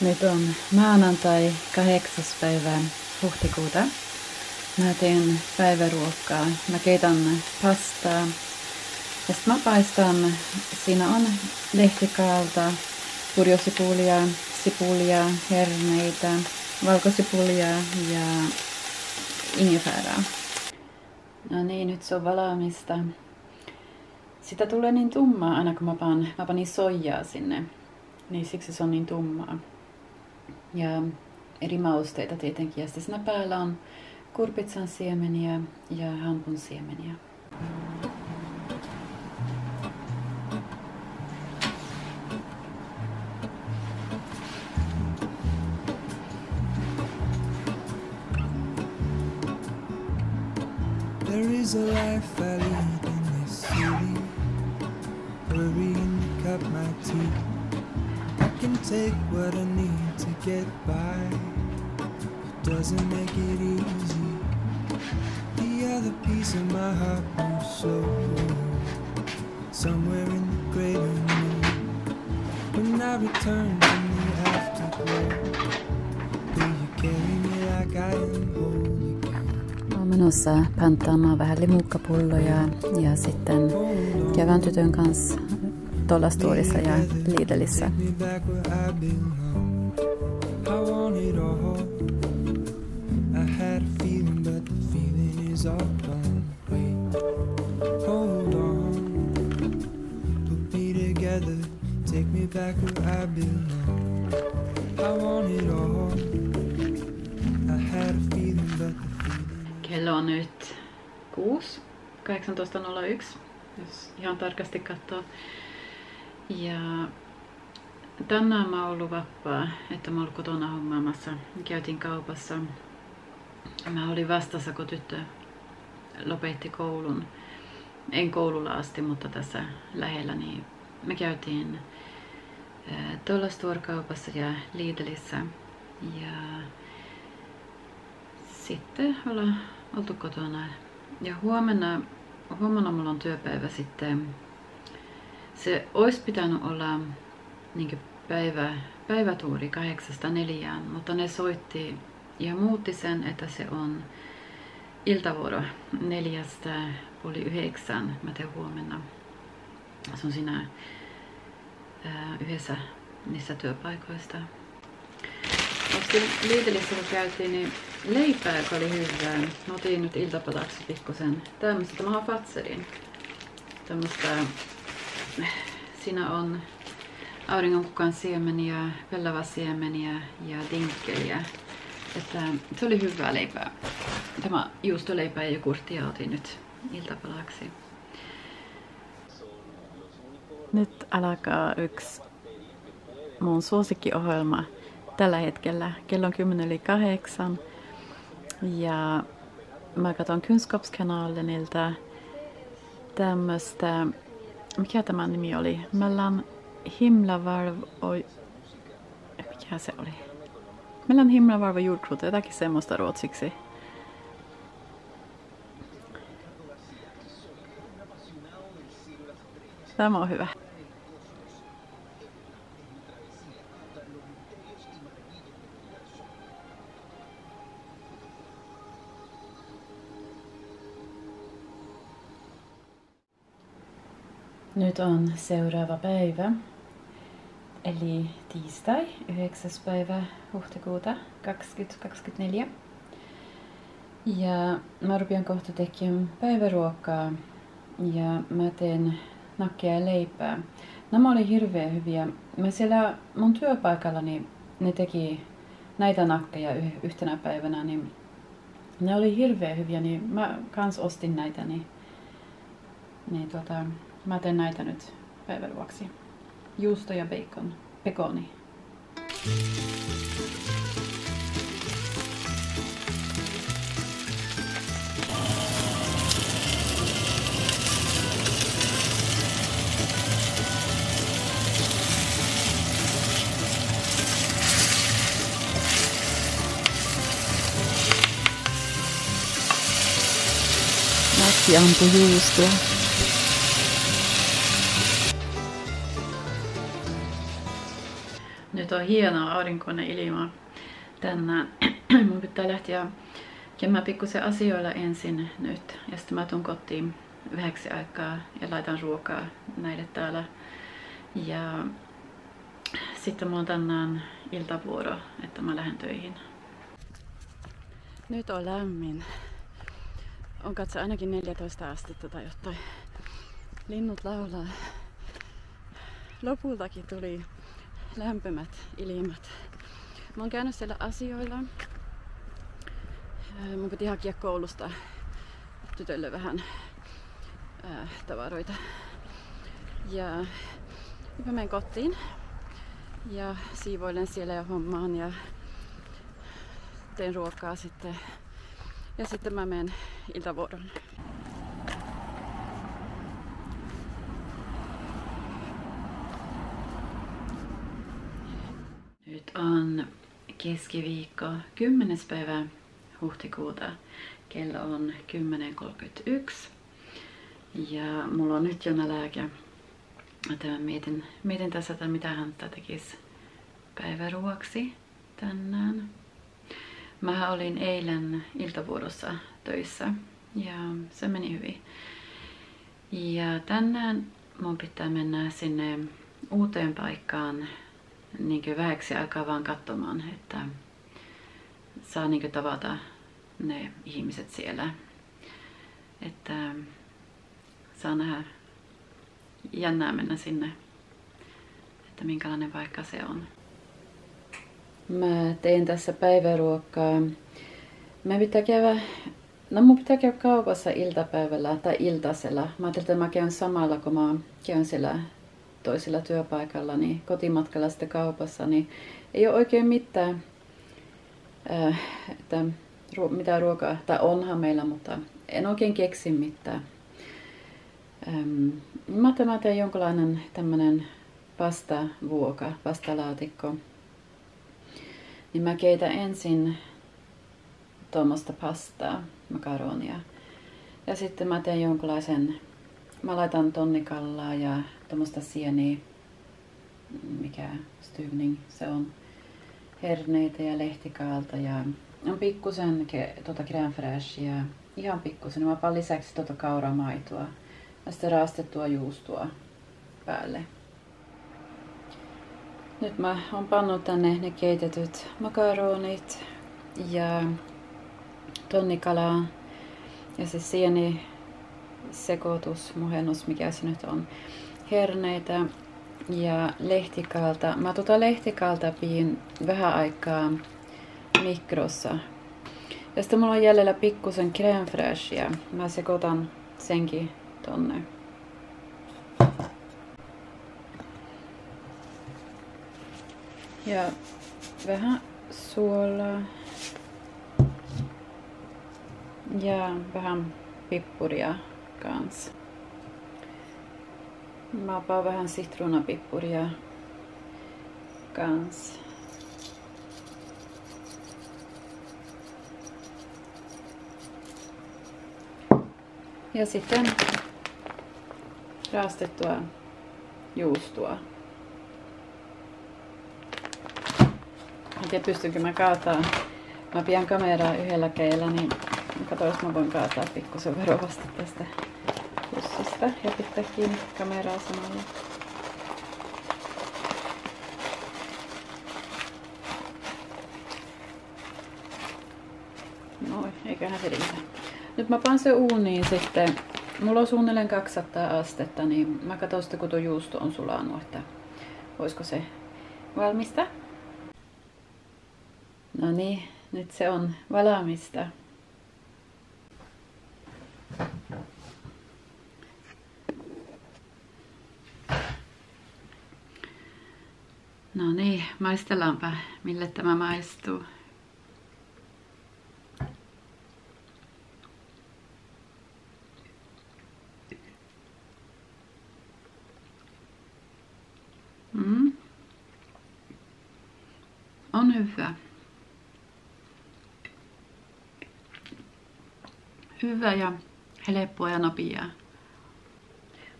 Nyt on maanantai 8. päivä huhtikuuta. Mä teen päiväruokkaa. Mä keitän pastaa. Ja sitten mä paistan. Siinä on lehtikaalta, purjosipulia, sipulia, herneitä, valkosipulia ja ingefäärää. No niin, nyt se on valaamista. Sitä tulee niin tummaa aina kun mä, pan, mä panin soijaa sinne. Niin siksi se on niin tummaa ja eri mausteita tietenkin. Ja sitten siinä päällä on kurpitsan siemeniä ja hampun siemeniä. There is a life I lead in this city Hurrying to cut my teeth can take what I need to get by. It doesn't make it easy. The other piece of my heart moves slow. Somewhere in the great unknown. When I return from the afterglow, will you carry me like I am? Olen menossa panttaamaan vähän limukkapulloja ja sitten kevään tytön kanssa Dollarstoreissa ja Lidlissä. Take me back where I belong. I want it all. I had a feeling, but the feeling. Kello on nyt 6, 18.01, jos ihan tarkasti katsoo. Ja tänään mä oon ollut vapaa, että mä oon kotona hommaamassa. Käytin kaupassa. Mä olin vastassa, kun tyttö lopetti koulun. En koululla asti, mutta tässä lähellä, niin me käytiin tuolla Store-kaupassa ja Lidlissä. Ja sitten ollaan oltu kotona. Ja huomenna, huomenna mulla on työpäivä sitten se olisi pitänyt olla niin päivä, päivätuuri kahdeksasta neljään, mutta ne soitti ja muutti sen, että se on iltavuoro neljästä puoli yhdeksän. Mä teen huomenna. Se on siinä ää, yhdessä niissä työpaikoista. Ostin Lidlissä kun käytiin, niin leipää, joka oli hyvää. Mä otin nyt iltapalaksi pikkusen tämmöistä. On Fatserin. Tämmöistä Siinä on auringonkukan siemeniä, pellavasiemeniä ja dinkkeliä. Että se oli hyvää leipää. Tämä juustoleipä ja jogurttia otin nyt iltapalaksi. Nyt alkaa yksi mun suosikkiohjelma tällä hetkellä. Kello on 10 yli 8. Ja mä katson Kunskapskanalenilta tämmöstä mikä tämä nimi oli? Mellan himlavarv och... Mikä se oli? Mellan himlavarv och jordklot, jotakin semmoista ruotsiksi. Tämä on hyvä. Nyt on seuraava päivä, eli tiistai, 9. päivä huhtikuuta 2024. Ja mä rupean kohta tekemään päiväruokaa ja mä teen nakkia ja leipää. Nämä oli hirveän hyviä. Mä siellä mun työpaikallani ne teki näitä nakkeja yhtenä päivänä, niin ne oli hirveän hyviä, niin mä kans ostin näitä, niin, niin tota, Mä teen näitä nyt päiväruoksi. Juusto ja bacon. Pekoni. Matti ampui juustoa. On hieno aurinkoinen ilma tänään. Mun pitää lähteä käymään pikkusen asioilla ensin nyt. Ja sitten mä tuun kotiin yhdeksi aikaa ja laitan ruokaa näille täällä. Ja sitten mulla on tänään iltavuoro, että mä lähden töihin. Nyt on lämmin. On katso ainakin 14 astetta tai jotain. Linnut laulaa. Lopultakin tuli lämpimät ilmat. Mä oon käynyt siellä asioilla. Mun piti hakea koulusta tytölle vähän tavaroita. Ja nyt mä menen kotiin ja siivoilen siellä ja hommaan ja teen ruokaa sitten. Ja sitten mä menen iltavuoron. Nyt on keskiviikko 10. päivä huhtikuuta. Kello on 10.31. Ja mulla on nyt jo nälkä. Että mä mietin, mietin tässä, että mitä hän tekisi päiväruoksi tänään. Mä olin eilen iltavuorossa töissä ja se meni hyvin. Ja tänään mun pitää mennä sinne uuteen paikkaan niin vähäksi aikaa vaan katsomaan, että saa niin tavata ne ihmiset siellä. Että saa nähdä jännää mennä sinne, että minkälainen paikka se on. Mä teen tässä päiväruokkaa. Mä pitää käydä, no mun pitää käydä kaupassa iltapäivällä tai iltasella. Mä ajattelin, että mä käyn samalla, kun mä käyn siellä toisella työpaikalla, niin kotimatkalla sitten kaupassa, niin ei ole oikein mitään, äh, että mitä ruokaa, tai onhan meillä, mutta en oikein keksi mitään. Ähm, mä mä teen jonkinlainen tämmönen pastavuoka, pastalaatikko. Niin mä keitän ensin tuommoista pastaa, makaronia. Ja sitten mä teen jonkinlaisen, mä laitan tonnikallaa ja tuommoista sieniä, mikä stuvning se on, herneitä ja lehtikaalta ja on pikkusen ke, tota crème fraîche ihan pikkusen. Mä panen lisäksi tota kauramaitoa ja sitten raastettua juustoa päälle. Nyt mä oon pannut tänne ne keitetyt makaronit ja tonnikalaa ja se sieni sekoitus, muhennus, mikä se nyt on herneitä ja lehtikalta. Mä tota lehtikalta piin vähän aikaa mikrossa. Ja sitten mulla on jäljellä pikkusen crème fraîchea. Mä sekoitan senkin tonne. Ja vähän suolaa. Ja vähän pippuria kanssa. Opaan vähän sitruunapippuria kans. Ja sitten raastettua juustoa. En tiedä pystynkö mä kaataa. Mä pian kameraa yhdellä keillä, niin katsoin, jos mä voin kaataa pikkusen verovasti tästä pussista ja pitää kiinni kameraa samalla. Noin, eiköhän se riitä. Nyt mä panen se uuniin sitten. Mulla on suunnilleen 200 astetta, niin mä katson sitten kun tuo juusto on sulanut, että voisiko se valmista. No niin, nyt se on valmista. No niin, maistellaanpa, mille tämä maistuu. Mm. On hyvä. Hyvä ja helppoa ja nopeaa.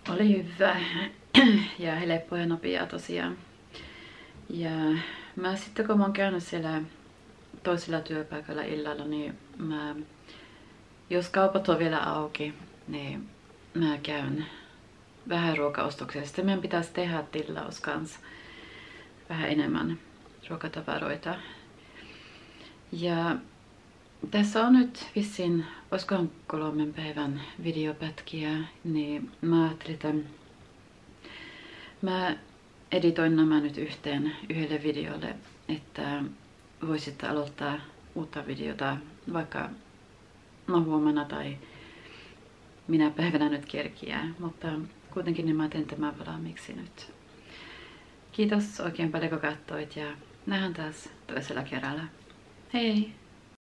Oli hyvä ja helppoa ja nopeaa tosiaan. Ja mä sitten kun mä oon käynyt siellä toisella työpaikalla illalla, niin mä, jos kaupat on vielä auki, niin mä käyn vähän ruokaostoksia. Sitten meidän pitäisi tehdä tilaus kanssa vähän enemmän ruokatavaroita. Ja tässä on nyt vissiin, olisikohan kolmen päivän videopätkiä, niin mä ajattelin, että mä editoin nämä nyt yhteen yhdelle videolle, että voisit aloittaa uutta videota vaikka no huomenna tai minä päivänä nyt kerkiää, mutta kuitenkin niin mä teen tämän valmiiksi nyt. Kiitos oikein paljon kun katsoit ja nähdään taas toisella kerralla. Hei!